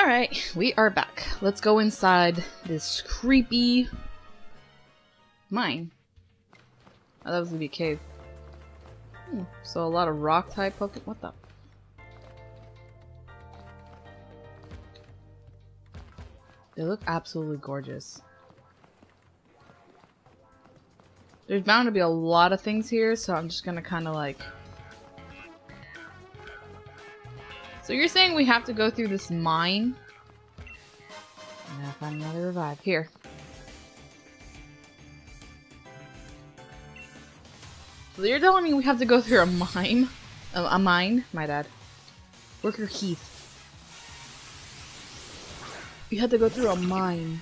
Alright, we are back. Let's go inside this creepy mine. Oh, that was gonna be a cave. Hmm, so a lot of rock type Pokemon. What the? They look absolutely gorgeous. There's bound to be a lot of things here, so I'm just gonna kind of like... So you're saying we have to go through this mine? I'm gonna find another revive. Here. So you're telling me we have to go through a mine? A, a mine? My dad. Worker Heath. You had to go through a mine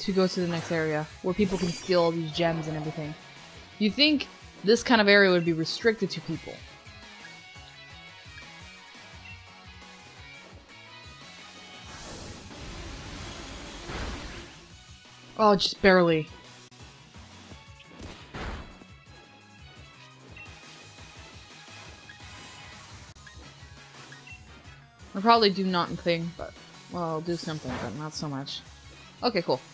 to go to the next area, where people can steal all these gems and everything. You think this kind of area would be restricted to people. Oh, just barely. I'll probably do nothing, but, well, I'll do something, but not so much. Okay, cool.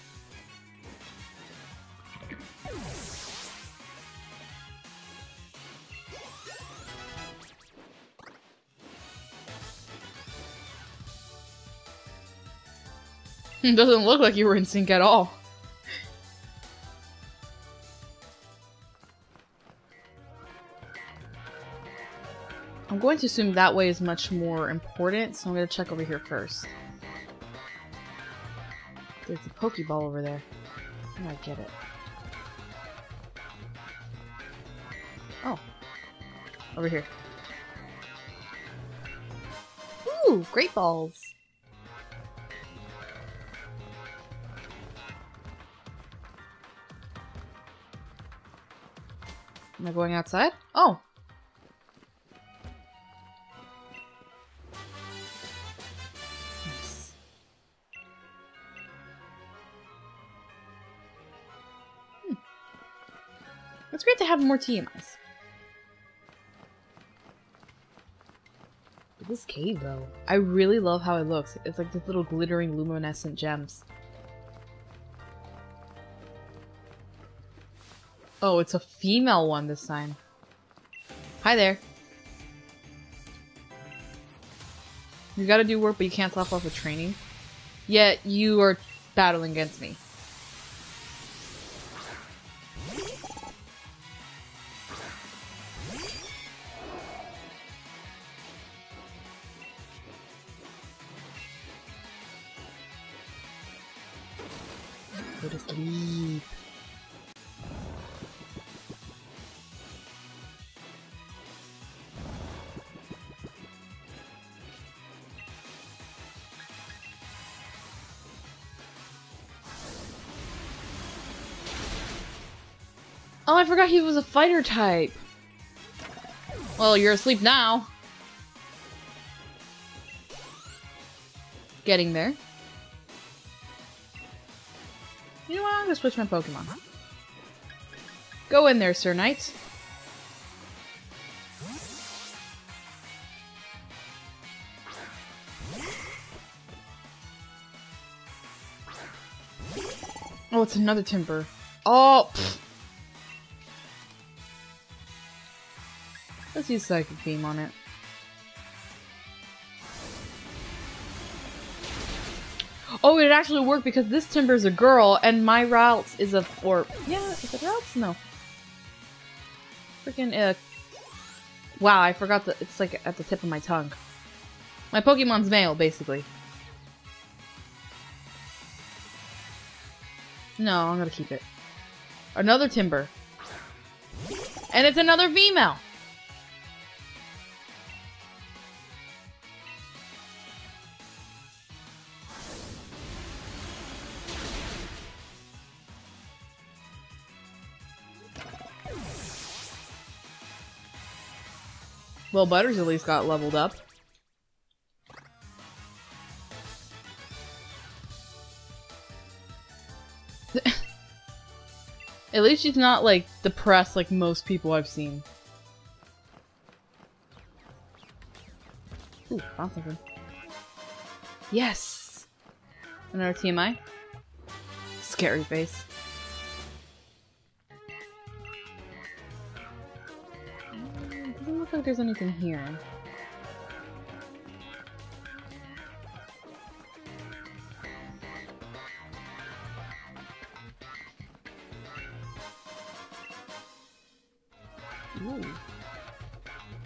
It doesn't look like you were in sync at all. Going to assume that way is much more important, so I'm going to check over here first. There's a Pokeball over there. I get it? Oh. Over here. Ooh, great balls! Am I going outside? Oh! It's great to have more TMIs. This cave, though. I really love how it looks. It's like the little glittering luminescent gems. Oh, it's a female one this time. Hi there. You gotta do work, but you can't stop off with training. Yet, you are battling against me. I forgot he was a fighter type. Well, you're asleep now. Getting there. You know what? I'm gonna switch my Pokemon. Go in there, Sir Knight. Oh, it's another Timburr. Oh! pfft. Let's use Psychic Beam on it. Oh, it actually worked because this Timburr's a girl and my Routes is a or yeah, is it Routes? No. Freaking uh Wow, I forgot that it's like at the tip of my tongue. My Pokemon's male, basically. No, I'm gonna keep it. Another Timber. And it's another female! Well, Butters at least got leveled up. at least she's not, like, depressed like most people I've seen. Ooh. Yes! Another TMI. Scary face. Look there's anything here. Ooh.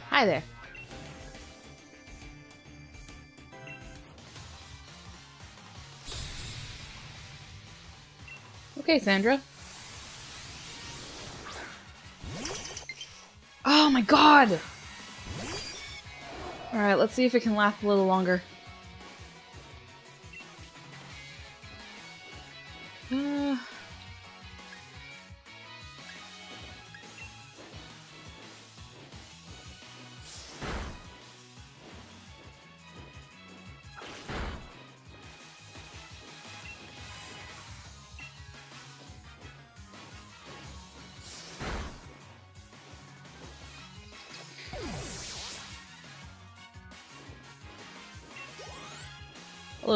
Hi there. Okay, Sandra. Oh my god! Alright, let's see if it can last a little longer.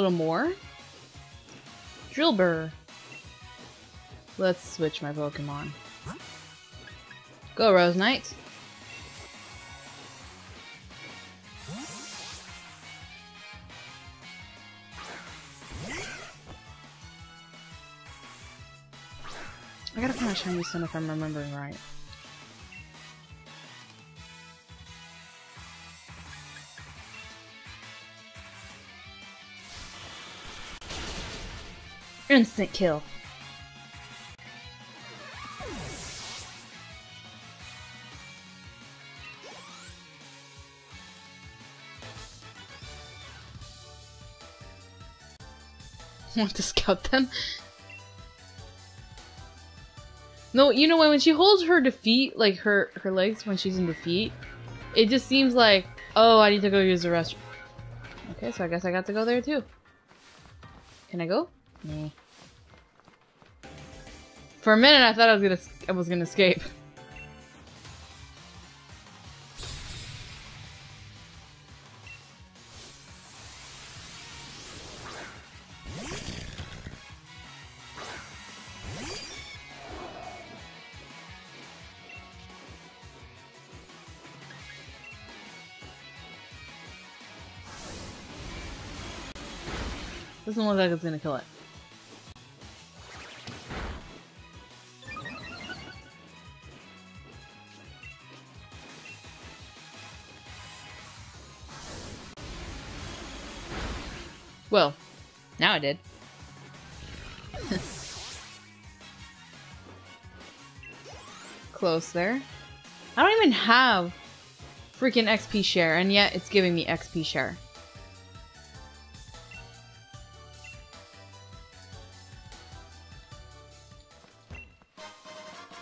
Little more. Drillbur. Let's switch my Pokemon. Go, Rose Knight. I gotta find a shiny stone if I'm remembering right. Instant kill. Want to scout them? No, you know when when she holds her defeat, like her her legs when she's in defeat, it just seems like, oh, I need to go use the restroom. Okay, so I guess I got to go there too. Can I go? Nah. For a minute, I thought I was gonna I was gonna escape. Doesn't look like it's gonna kill it. Well, now I did. Close there. I don't even have freaking XP share, and yet it's giving me XP share.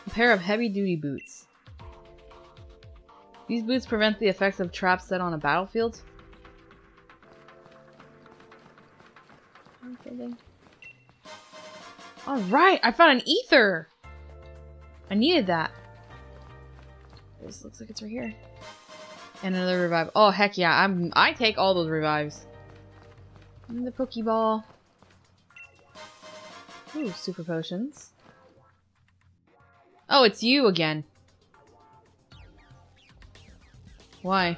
A pair of heavy-duty boots. These boots prevent the effects of traps set on a battlefield. Alright, I found an ether! I needed that. This looks like it's right here. And another revive. Oh heck yeah, I'm I take all those revives. And the Pokeball. Ooh, super potions. Oh, it's you again. Why?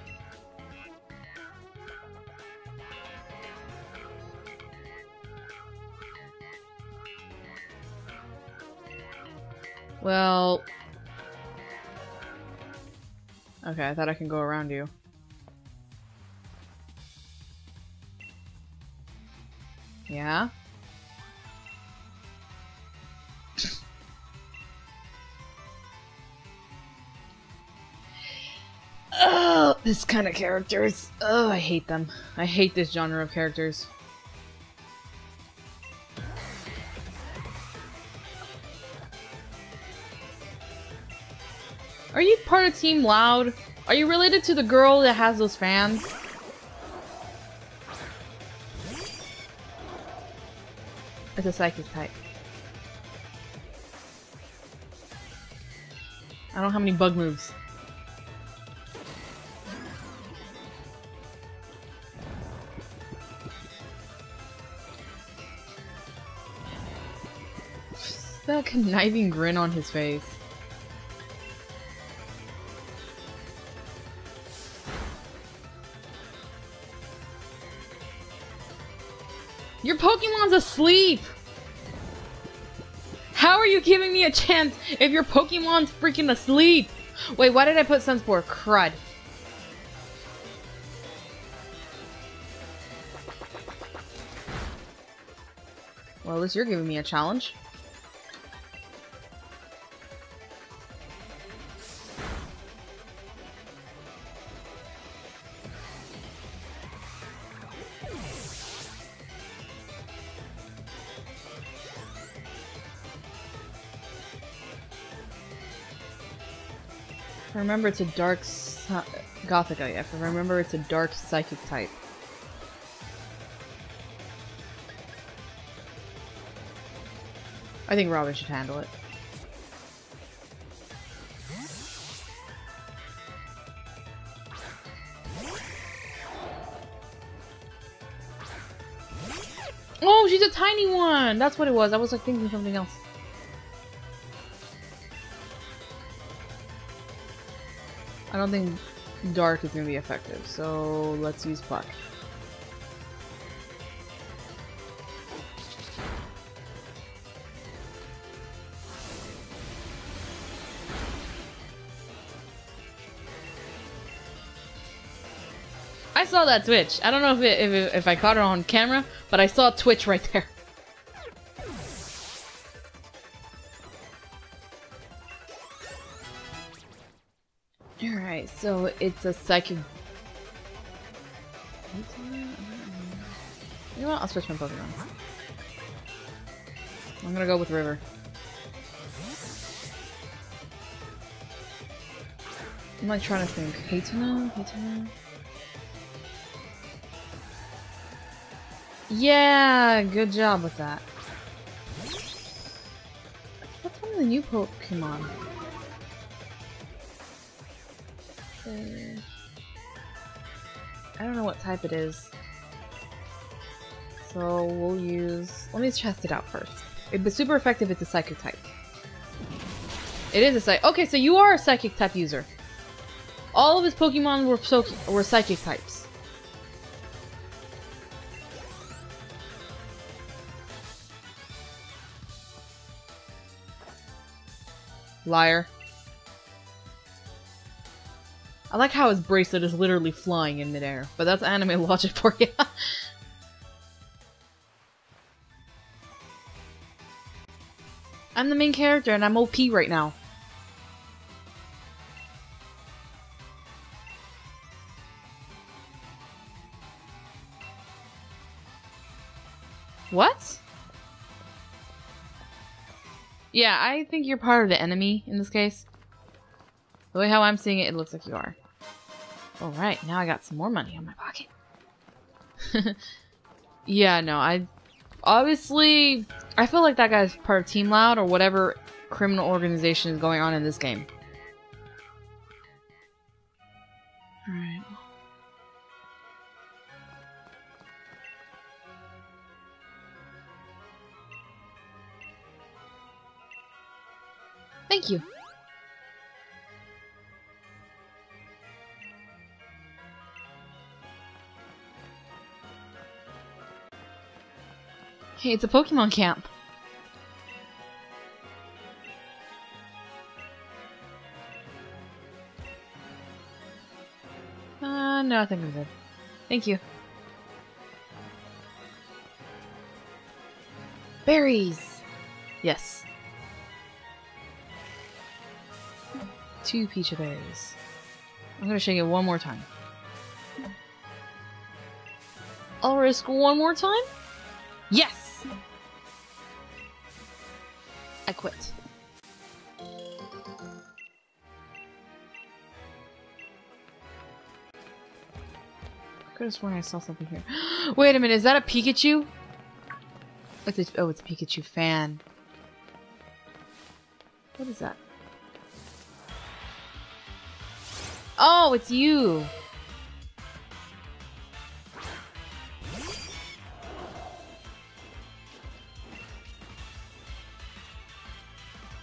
Well... Okay, I thought I can go around you. Yeah? oh, this kind of characters. Oh, I hate them. I hate this genre of characters. Team Loud? Are you related to the girl that has those fans? It's a psychic type. I don't have any bug moves. that conniving grin on his face? Your Pokemon's asleep! How are you giving me a chance if your Pokemon's freaking asleep? Wait, why did I put Stun Spore? Crud. Well, at least you're giving me a challenge. Remember it's a dark Gothita, if I remember it's a dark psychic type. I think Robin should handle it. Oh, she's a tiny one! That's what it was. I was like thinking something else. I don't think Dark is going to be effective, so let's use Pluck. I saw that twitch. I don't know if it, if, if I caught it on camera, but I saw twitch right there. It's a psychic... You know what? I'll switch my Pokemon. I'm gonna go with River. I'm like trying to think. Haytona? Haytona? Yeah, good job with that. What's one of the new Pokemon? I don't know what type it is. So we'll use... Let me test it out first. It'd be super effective it's a Psychic type. It is a Psychic... Okay, so you are a Psychic type user. All of his Pokemon were, so were Psychic types. Liar. I like how his bracelet is literally flying in midair, but that's anime logic for you. I'm the main character and I'm OP right now. What? Yeah, I think you're part of the enemy in this case. The way how I'm seeing it, it looks like you are. Alright, now I got some more money in my pocket. yeah, no, I... Obviously, I feel like that guy's part of Team Loud or whatever criminal organization is going on in this game. Alright. Thank you. Hey, it's a Pokemon camp. Uh, no, I think I'm good. Thank you. Berries! Yes. Two peach Berries. I'm gonna shake it one more time. I'll risk one more time? Yes! I quit. I could have sworn I saw something here. Wait a minute, is that a Pikachu? It's a, oh, it's a Pikachu fan. What is that? Oh, it's you!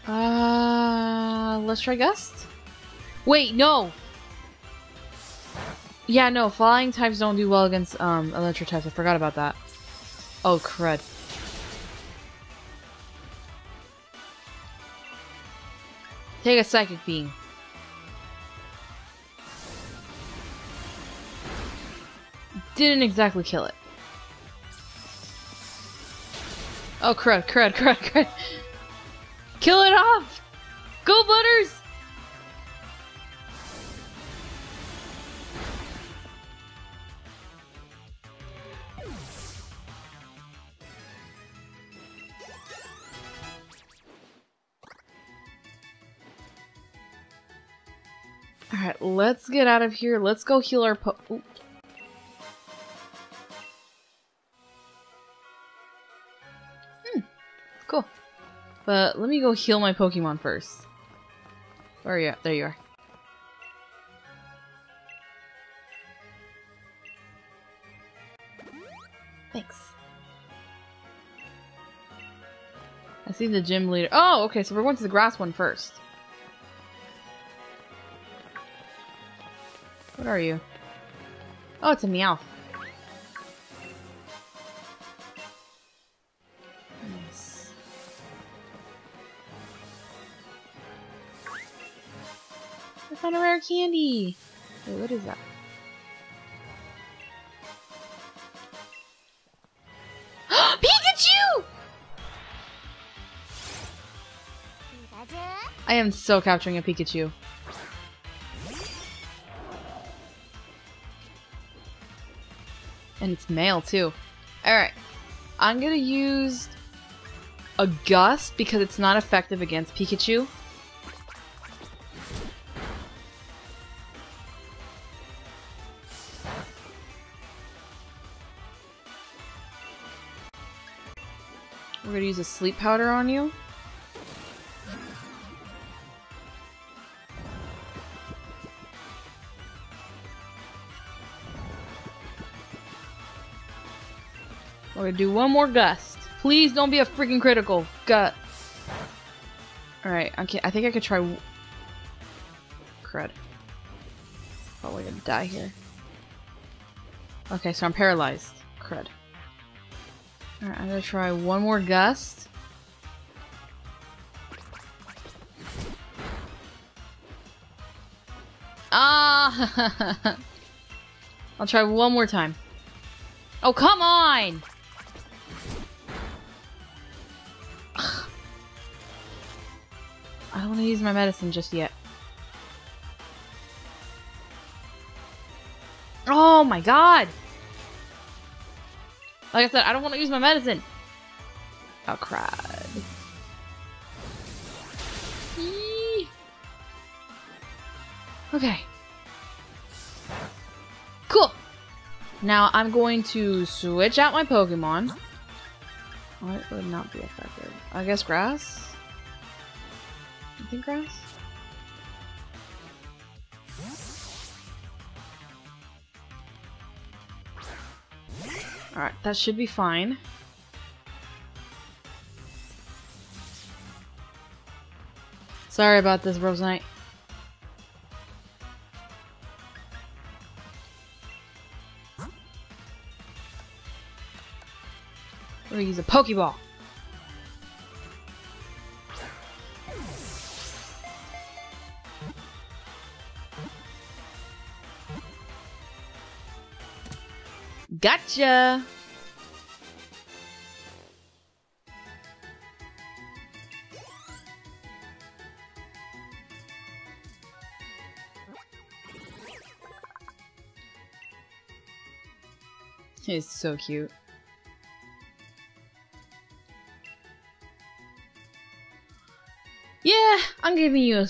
Uh, let's try Gust. Wait, no. Yeah, no, flying types don't do well against um electric types. I forgot about that. Oh, crud. Take a psychic beam. Didn't exactly kill it. Oh, crud, crud, crud, crud. Kill it off! Go, Butters! Alright, let's get out of here. Let's go heal our po- Ooh. But let me go heal my Pokemon first. Where are you? There you are. Thanks. I see the gym leader. Oh, okay, so we're going to the grass one first. What are you? Oh, it's a Meowth. Candy! Wait, what is that? Pikachu! I am so capturing a Pikachu. And it's male too. Alright. I'm gonna use a gust because it's not effective against Pikachu. Gonna use a sleep powder on you. We're gonna do one more gust. Please don't be a freaking critical. Gut. Alright, okay, I think I could try... Crud. Oh, Probably gonna die here. Okay, so I'm paralyzed. Crud. Alright, I'm gonna try one more gust. Ah! I'll try one more time. Oh, come on! I don't want to use my medicine just yet. Oh my god! Like I said, I don't want to use my medicine. Oh, crud. Eee. Okay. Cool. Now I'm going to switch out my Pokemon. What would not be effective? I guess grass? You think grass? Alright, that should be fine. Sorry about this, Rose Knight. We're gonna use a Pokeball. Gotcha! He's so cute. Yeah, I'm giving you a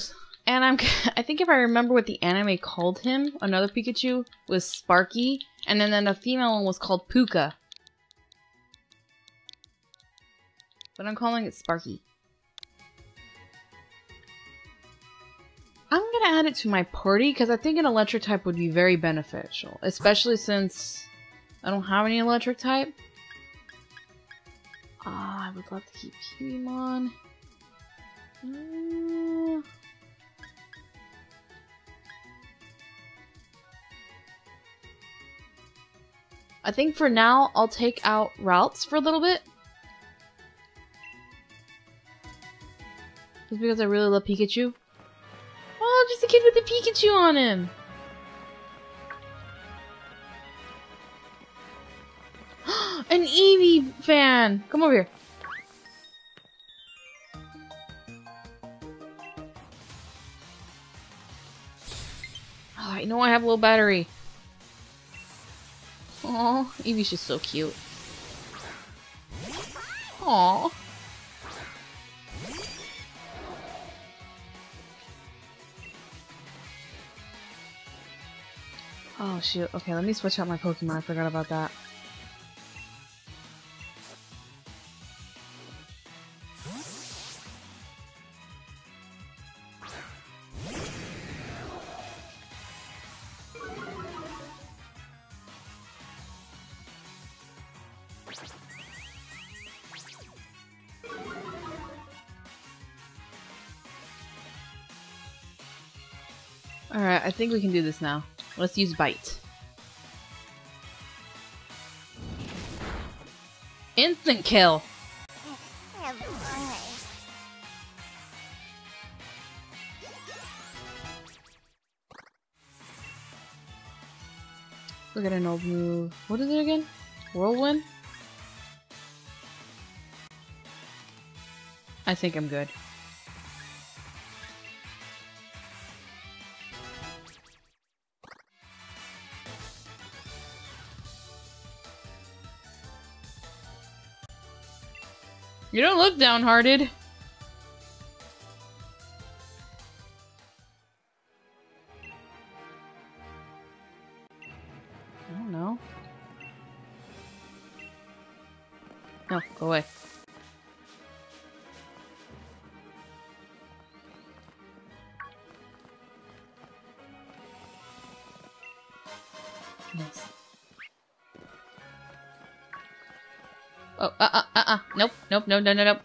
and I'm I think if I remember what the anime called him, another Pikachu was Sparky, and then, then the female one was called Puka. But I'm calling it Sparky. I'm gonna add it to my party because I think an electric type would be very beneficial, especially since I don't have any electric type. Ah, I would love to keep Huemon. Uh, I think for now, I'll take out routes for a little bit. Just because I really love Pikachu. Oh, just a kid with a Pikachu on him! An Eevee fan! Come over here. Oh, I know I have a low battery. Oh, Eevee's just so cute. Aww. Oh shoot, okay, let me switch out my Pokemon, I forgot about that. Think we can do this now. Let's use Bite. Instant kill! Look at an old move. What is it again? Whirlwind? I think I'm good. You don't look downhearted. Nope, no, no, no.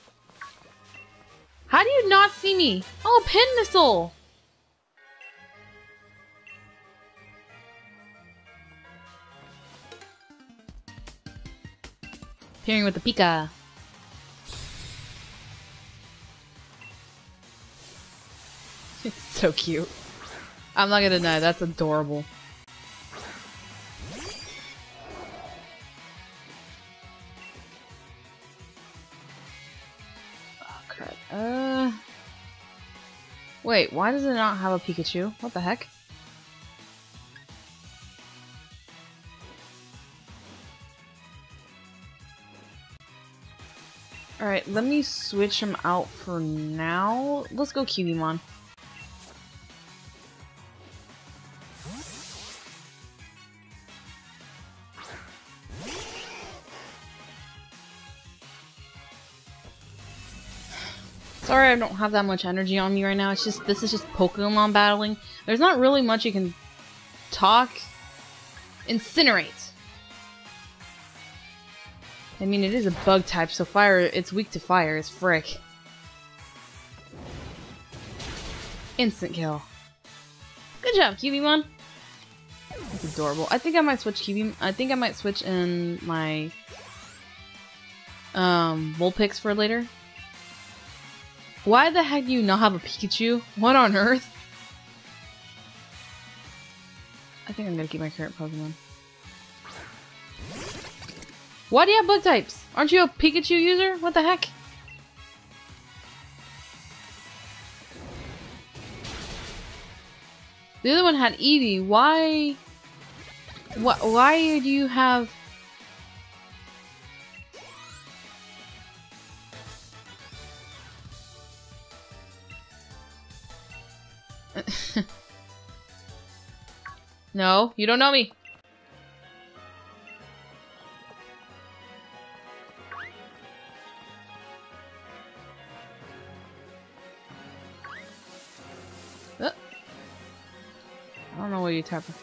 How do you not see me? Oh, pin missile! Pairing with the Pika. It's so cute. I'm not gonna deny, that's adorable. Wait, why does it not have a Pikachu? What the heck? Alright, let me switch him out for now. Let's go Cubimon. I don't have that much energy on me right now. It's just this is just Pokemon battling. There's not really much you can talk. Incinerate. I mean, it is a bug type, so fire, it's weak to fire, it's frick. Instant kill. Good job, Cubimon. That's adorable. I think I might switch Cubimon. I think I might switch in my um Vulpix for later. Why the heck do you not have a Pikachu? What on earth? I think I'm gonna keep my current Pokemon. Why do you have bug types? Aren't you a Pikachu user? What the heck? The other one had Eevee. Why? Why? Why do you have? No, you don't know me. Uh. I don't know what you're tapping.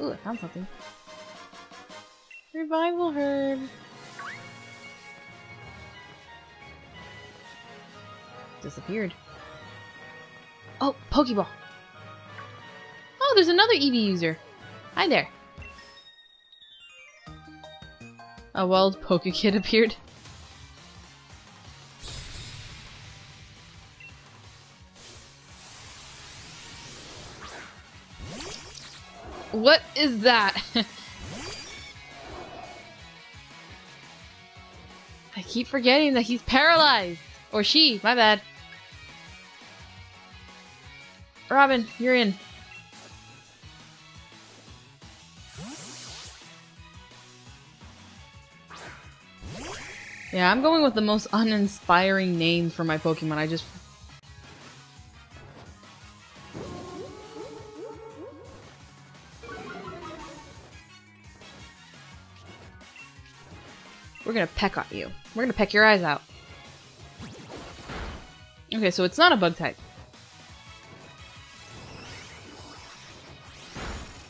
Ooh, I found something. Revival Herb. disappeared. Oh, Pokeball. There's another Eevee user. Hi there. A wild POKé kid appeared. What is that? I keep forgetting that he's paralyzed. Or she, my bad. Robin, you're in. Yeah, I'm going with the most uninspiring name for my Pokemon. I just... We're gonna peck at you. We're gonna peck your eyes out. Okay, so it's not a bug type.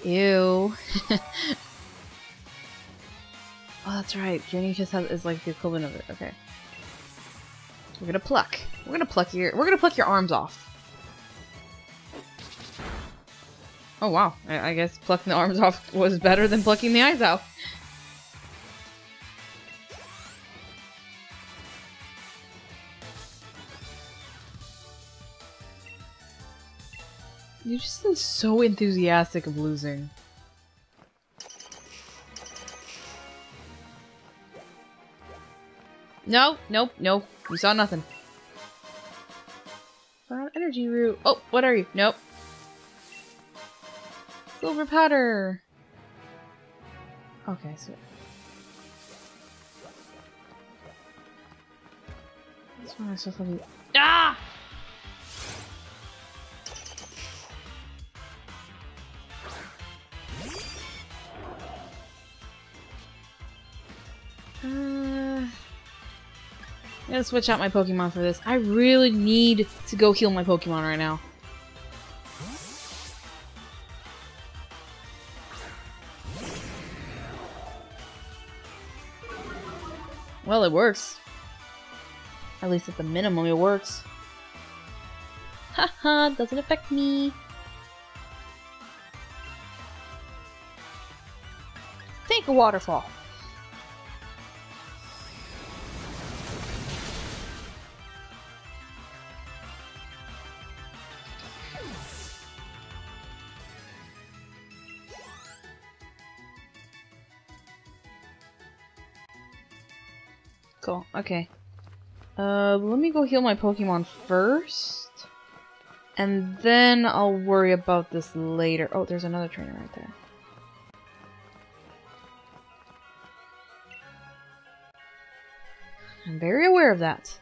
Ew. oh, that's right. Jenny just has is like the equivalent of it. Okay. We're gonna pluck. We're gonna pluck your. We're gonna pluck your arms off. Oh wow. I, I guess plucking the arms off was better than plucking the eyes out. You just seem so enthusiastic of losing. No, nope, nope. You saw nothing. Brown energy root. Oh, what are you? Nope. Silver powder. Okay, so. This one I still Ah! Uh, I'm gonna switch out my Pokemon for this. I really need to go heal my Pokemon right now. Well, it works. At least at the minimum, it works. Haha, doesn't affect me. Think a waterfall. Uh, let me go heal my Pokemon first. And then I'll worry about this later. Oh, there's another trainer right there. I'm very aware of that.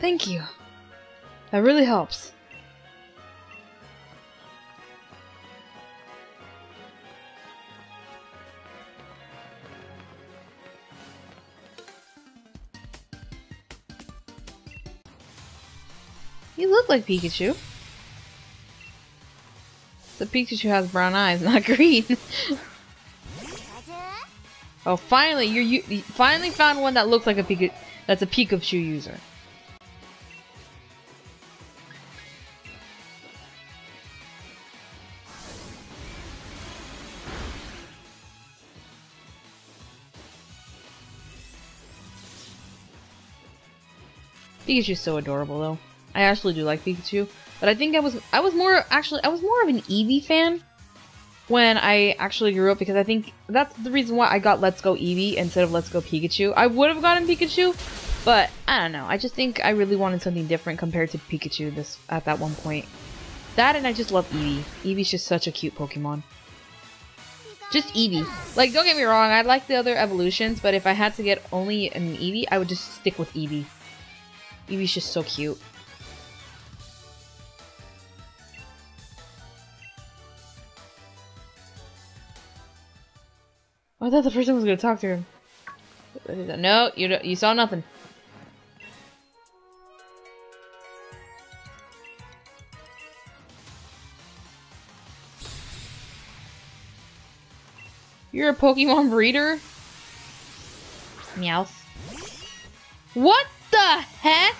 Thank you. That really helps. Like Pikachu. The Pikachu has brown eyes, not green. oh, finally, you're you, you finally found one that looks like a Pikachu. That's a Pikachu user. Pikachu's so adorable, though. I actually do like Pikachu, but I think I was I was more actually I was more of an Eevee fan when I actually grew up because I think that's the reason why I got Let's Go Eevee instead of Let's Go Pikachu. I would have gotten Pikachu, but I don't know. I just think I really wanted something different compared to Pikachu this at that one point. That and I just love Eevee. Eevee's just such a cute Pokemon. Just Eevee. Like, don't get me wrong, I like the other evolutions, but if I had to get only an Eevee, I would just stick with Eevee. Eevee's just so cute. I thought the person was gonna talk to him. No, you you saw nothing. You're a Pokemon breeder? Meowth. What the heck?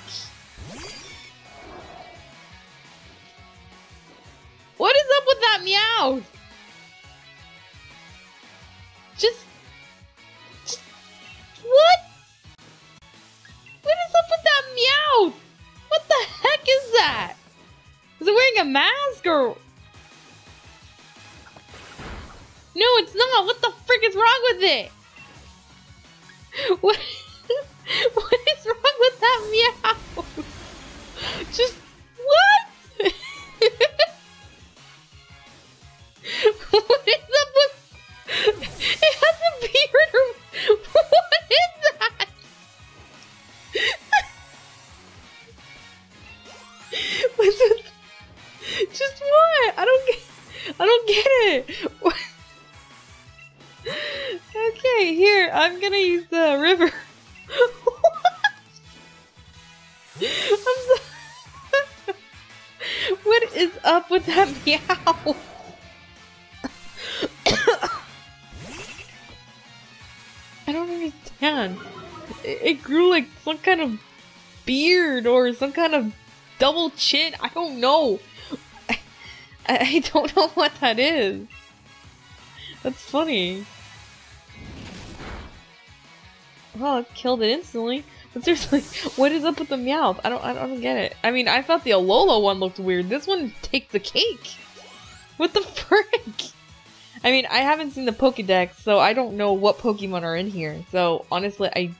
What is up with that meow? Just, just, what? What is up with that Meowth? What the heck is that? Is it wearing a mask or? No, it's not. What the frick is wrong with it? What? what is chin. I don't know. I, I don't know what that is. That's funny. Well, it killed it instantly. But seriously, what is up with the Meowth? I don't, I don't get it. I mean, I thought the Alola one looked weird. This one takes the cake. What the frick? I mean, I haven't seen the Pokedex, so I don't know what Pokemon are in here. So honestly, I.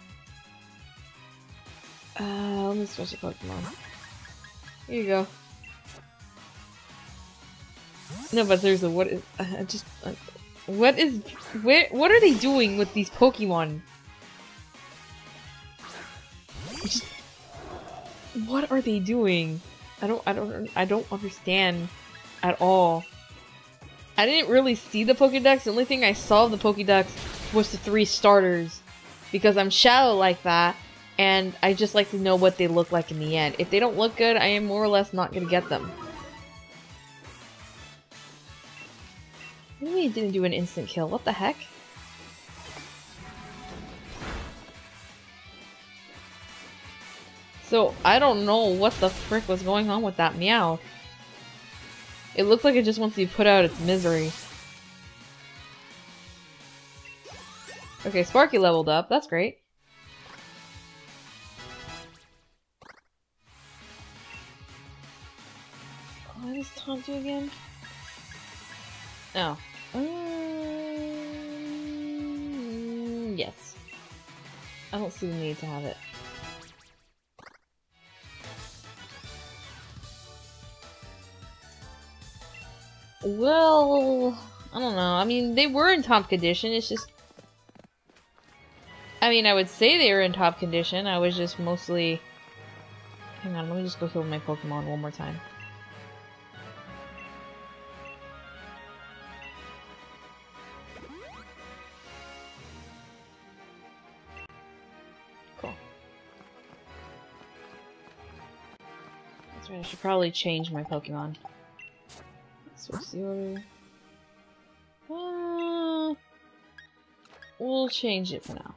Uh, let me switch to Pokemon. Here you go. No, but seriously, what is? Uh, just, uh, what is? Where? What are they doing with these Pokemon? What are they doing? I don't, I don't, I don't understand at all. I didn't really see the Pokedex. The only thing I saw of the Pokedex was the three starters. Because I'm shallow like that, and I just like to know what they look like in the end. If they don't look good, I am more or less not going to get them. Maybe didn't do an instant kill. What the heck? So, I don't know what the frick was going on with that Meowth. It looks like it just wants to put out its misery. Okay, Sparky leveled up. That's great. What does Taunt do again? Oh. Um, yes. I don't see the need to have it. Well, I don't know. I mean, they were in top condition. It's just... I mean, I would say they were in top condition. I was just mostly... Hang on, let me just go heal my Pokemon one more time. Should probably change my Pokemon. Switch the order. Uh, we'll change it for now.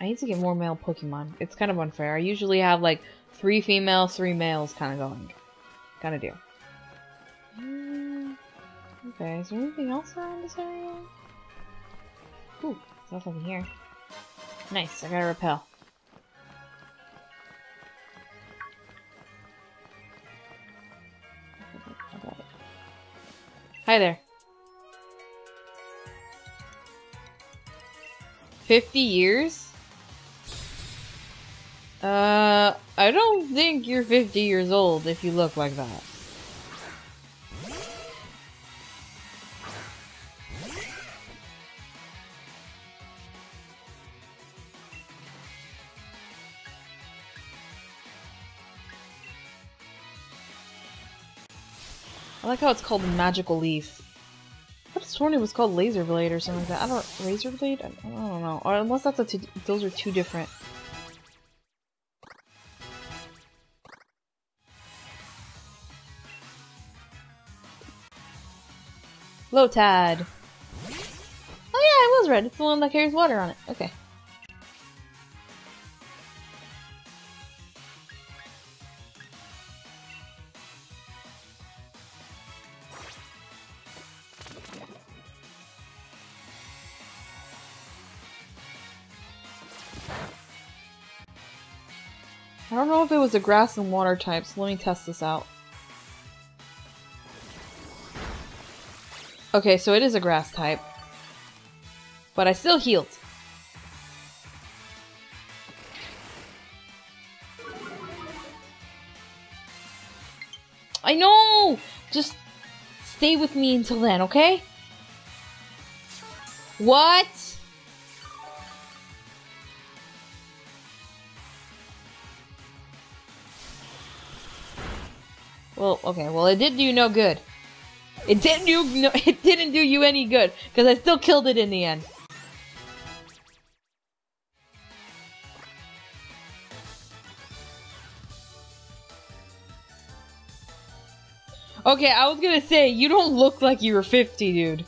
I need to get more male Pokemon. It's kind of unfair. I usually have like three females, three males kind of going. Kind of deal. Okay, is there anything else around this area? Ooh, there's nothing here. Nice, I got a repel. Hi there. 50 years? Uh, I don't think you're 50 years old if you look like that. I like how it's called Magical Leaf. I thought sworn it was called Laser Blade or something like that. I don't Razor Blade. I, don't know. Or unless that's a those are two different. Lotad. Oh yeah, it was red. It's the one that carries water on it. Okay. I don't know if it was a grass and water type, so let me test this out. Okay, so it is a grass type. But I still healed. I know! Just stay with me until then, okay? What? Well, okay, well it did do you no good. It didn't do no, it didn't do you any good because I still killed it in the end. Okay, I was gonna say, you don't look like you were 50, dude.